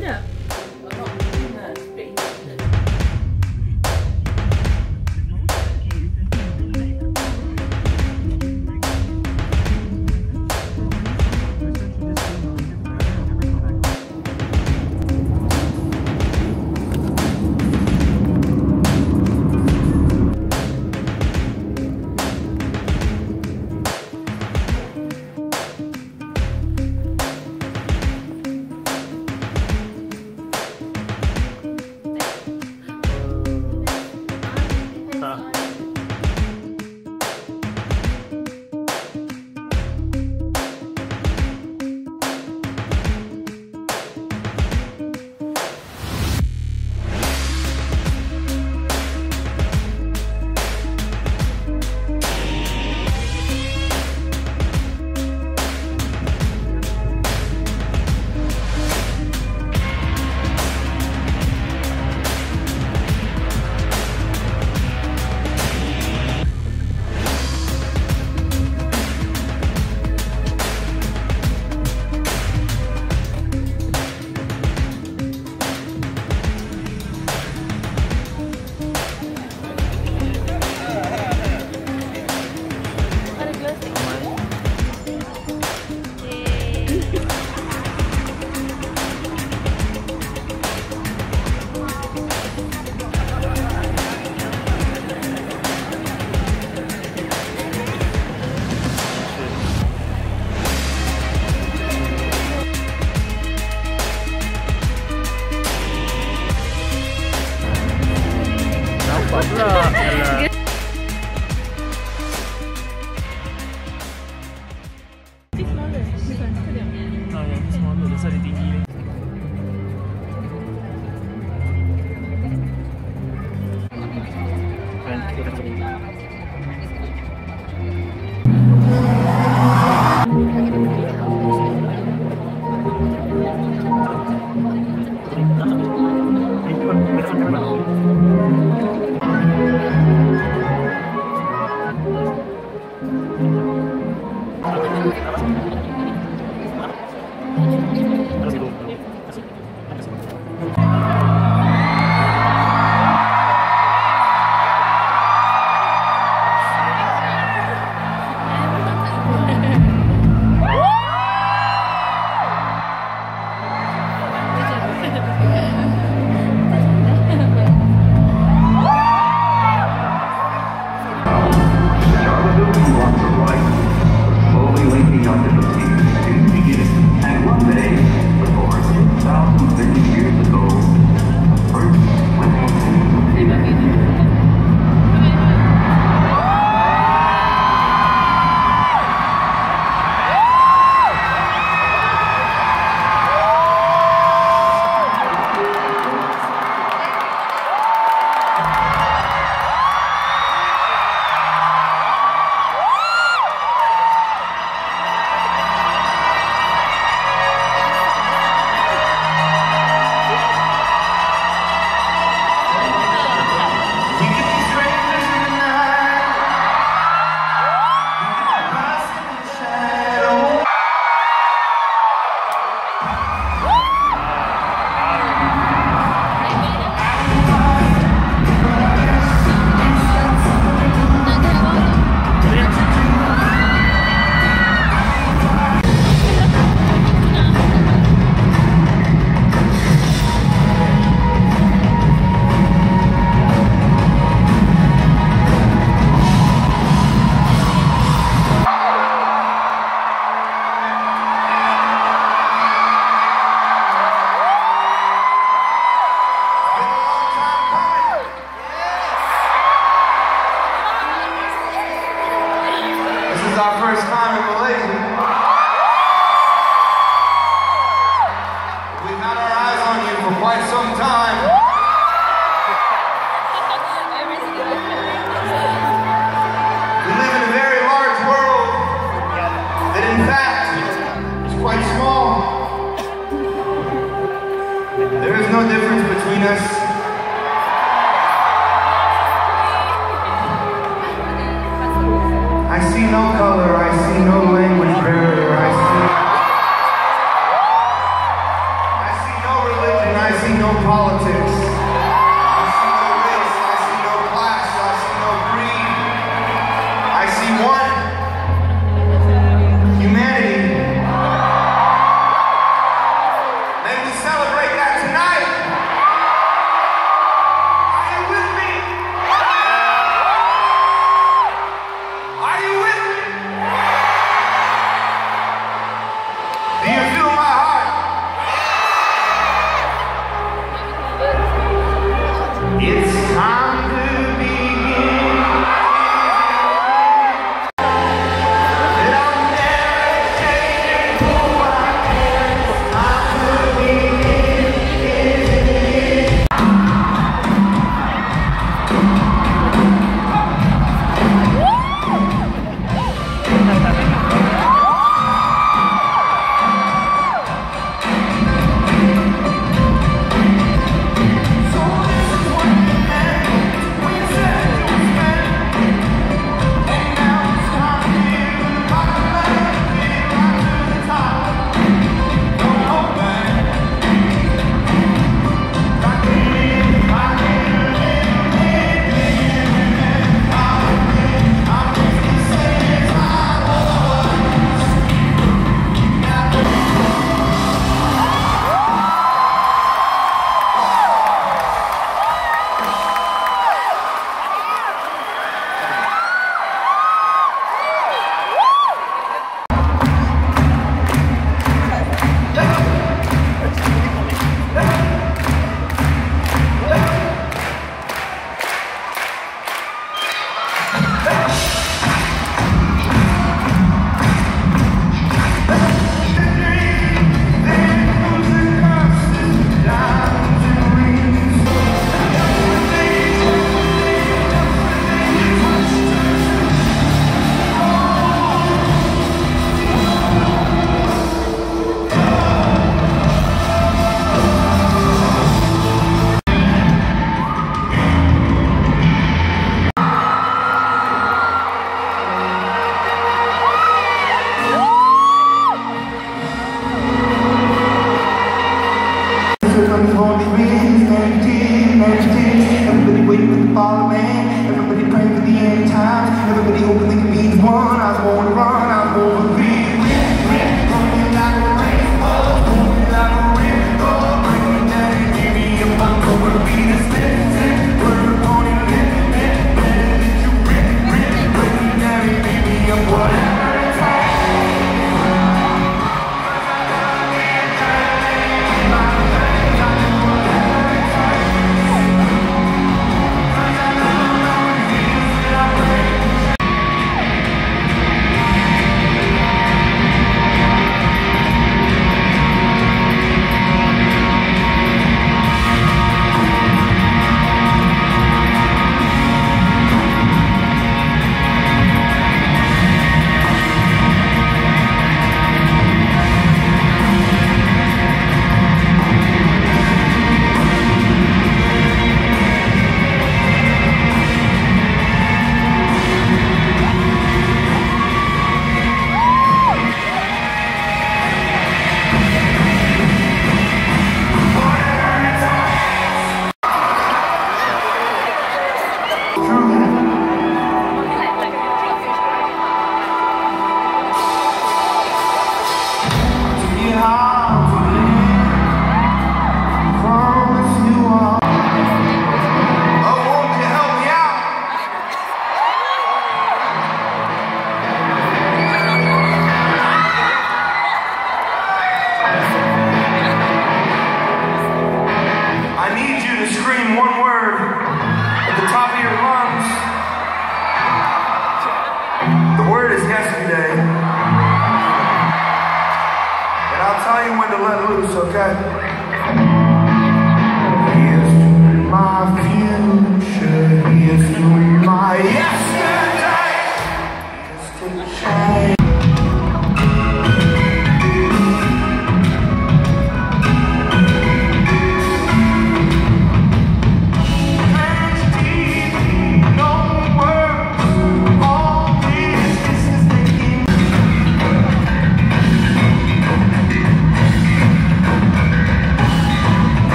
Sedap. Ada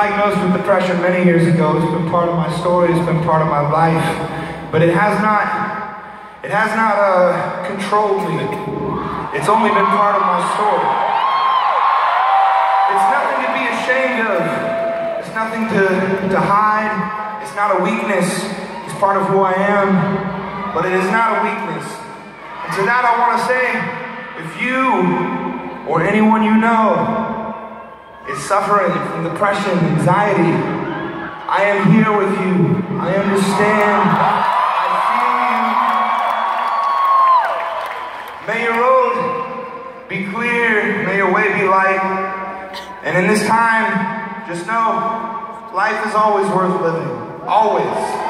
diagnosed with depression many years ago. It's been part of my story. It's been part of my life, but it has not, it has not uh, controlled me. It's only been part of my story. It's nothing to be ashamed of. It's nothing to, to hide. It's not a weakness. It's part of who I am, but it is not a weakness. And to that I want to say, if you or anyone you know is suffering from depression, anxiety, I am here with you. I understand. I feel you. May your road be clear. May your way be light. And in this time, just know life is always worth living. Always.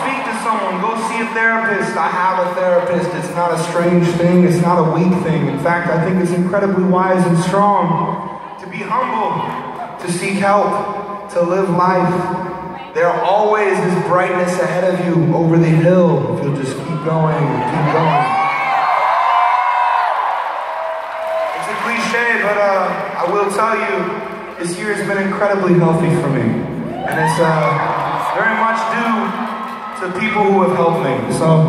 Speak to someone, go see a therapist. I have a therapist. It's not a strange thing, it's not a weak thing. In fact, I think it's incredibly wise and strong to be humble, to seek help, to live life. There always is brightness ahead of you over the hill if you'll just keep going keep going. It's a cliche, but uh, I will tell you, this year has been incredibly healthy for me. And it's uh, very much due to people who have helped me. So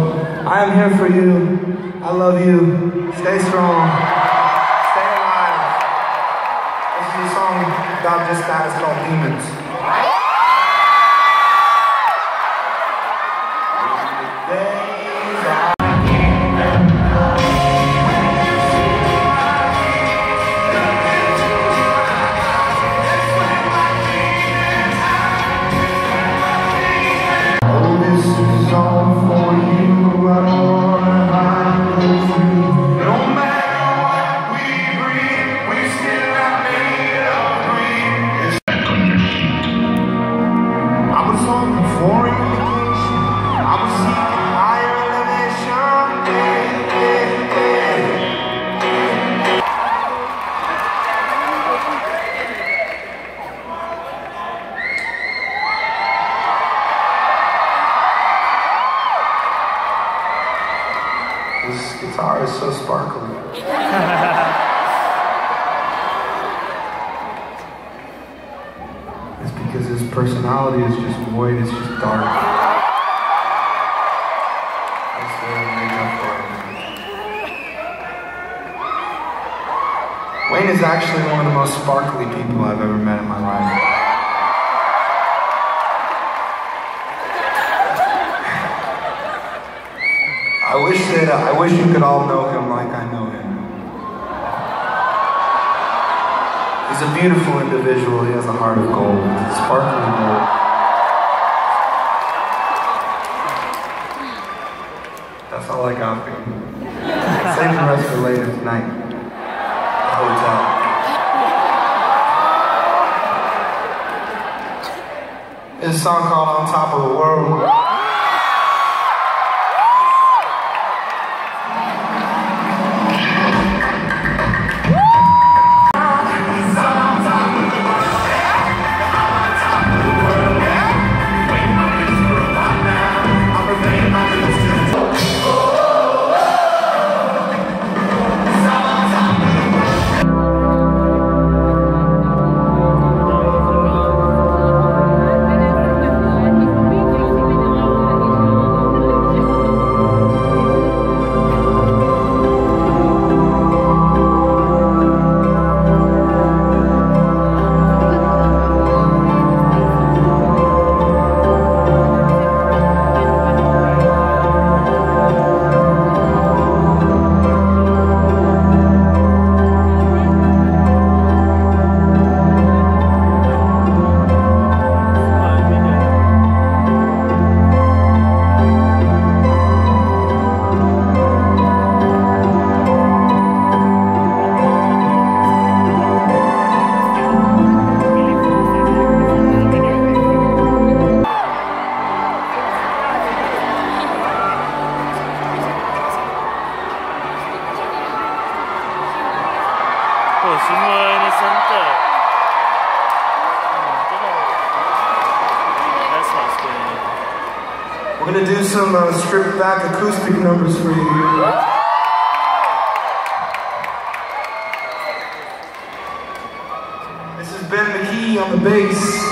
I am here for you. I love you. Stay strong. Stay alive. This is a song about just that. It's called Demons. Is actually one of the most sparkly people I've ever met in my life. I wish that I wish you could all know him like I know him. He's a beautiful individual. He has a heart of gold, sparkling gold. That's all I got for you. Save the rest for later tonight. The hotel. This song called On Top of the World. some uh, stripped back acoustic numbers for you. This is Ben McKee on the bass.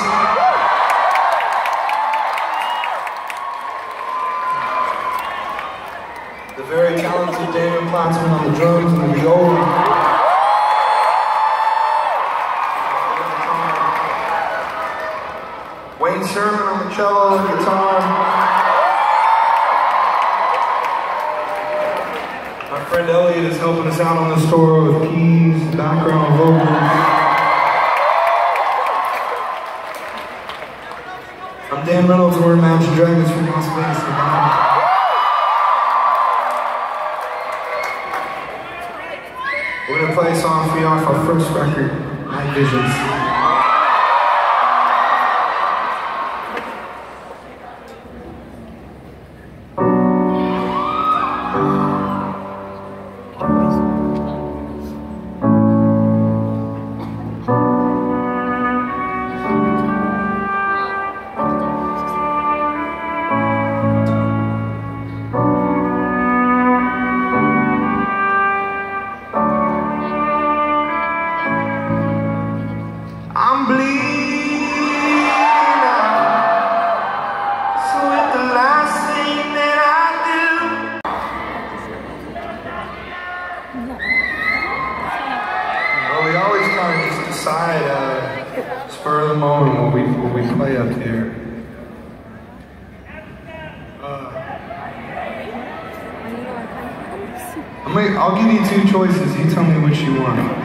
We're Imagine Dragons from Las Vegas, We're gonna play a song for y'all off our first record, Night Visions. Wait, I'll give you two choices. You tell me which you want.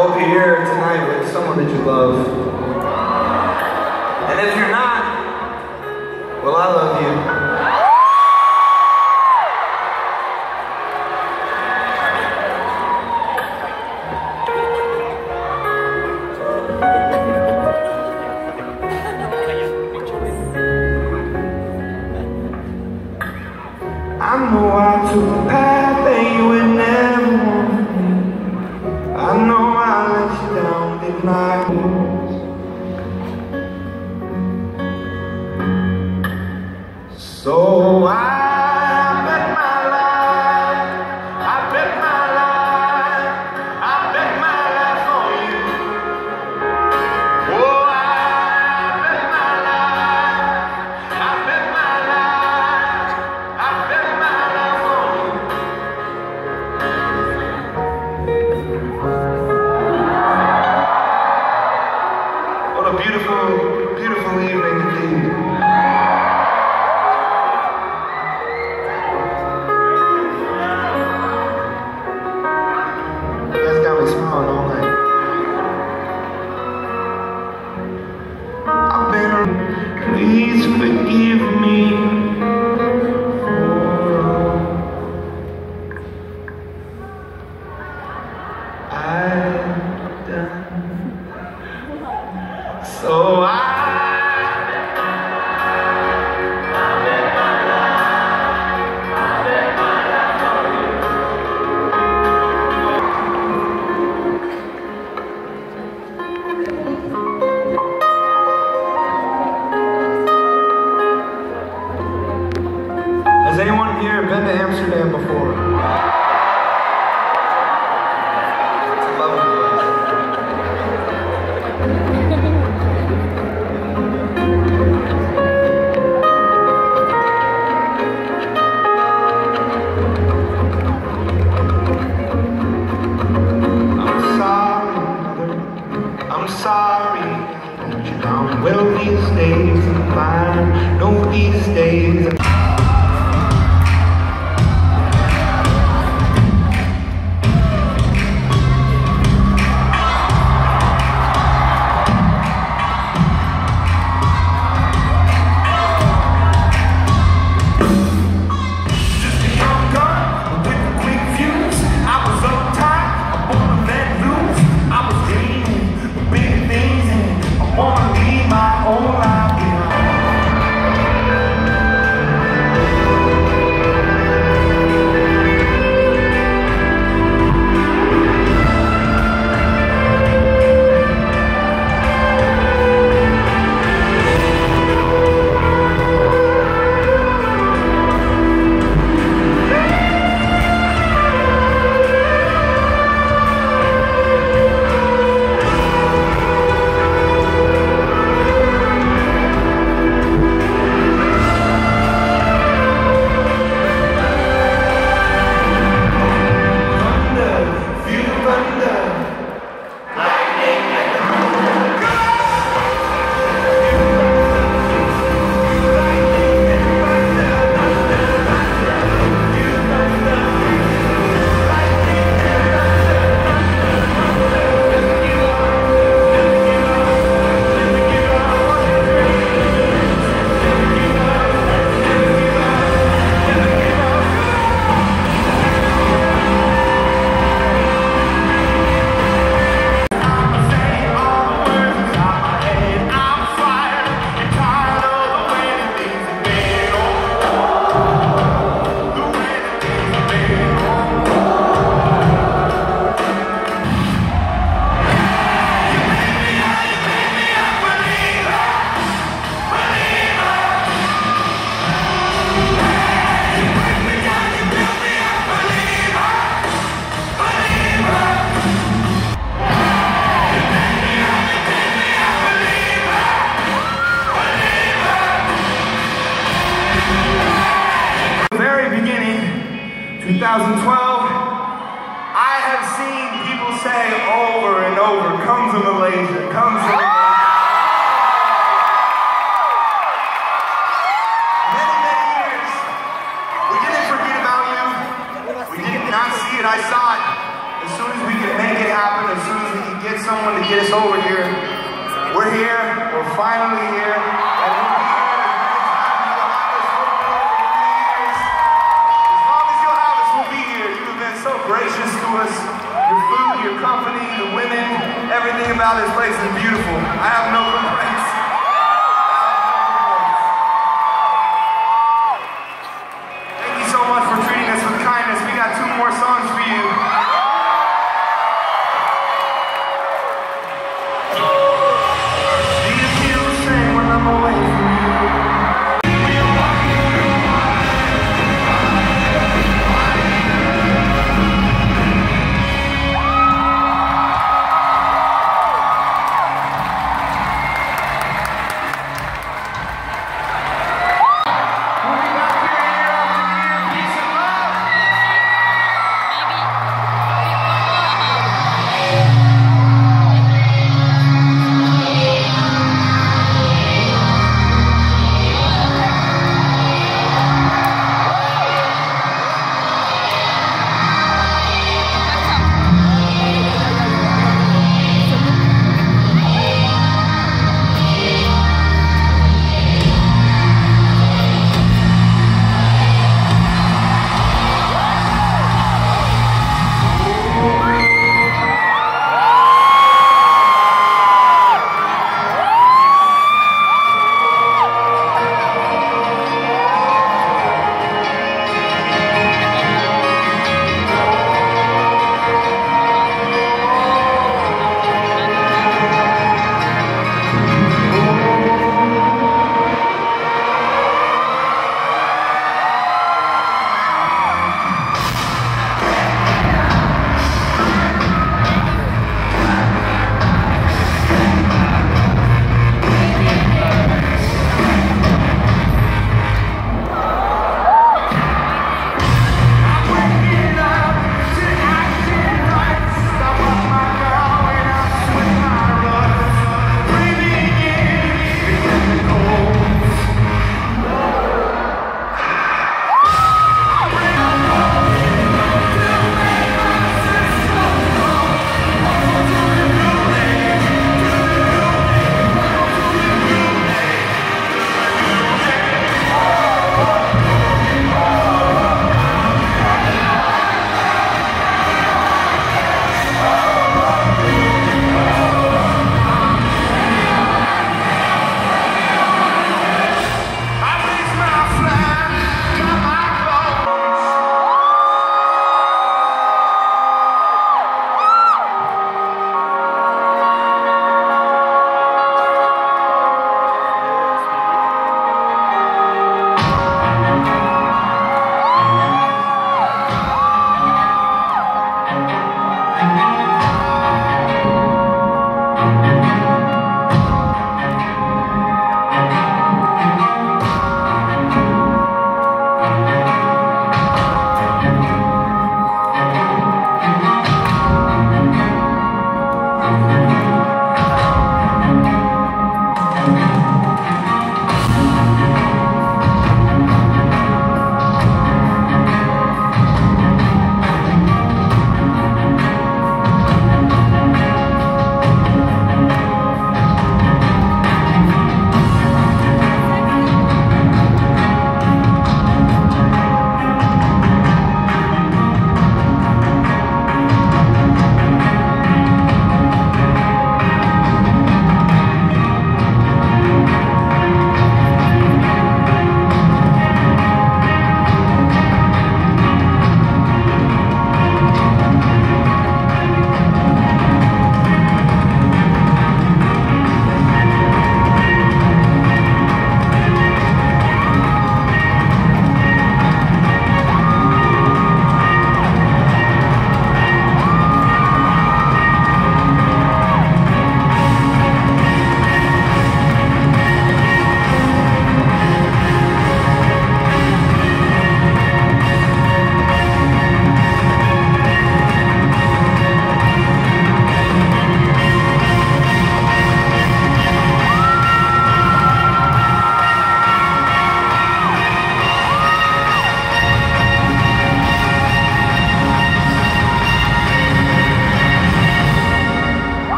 hope you're here tonight with someone that you love. And if you're not, well, I love you.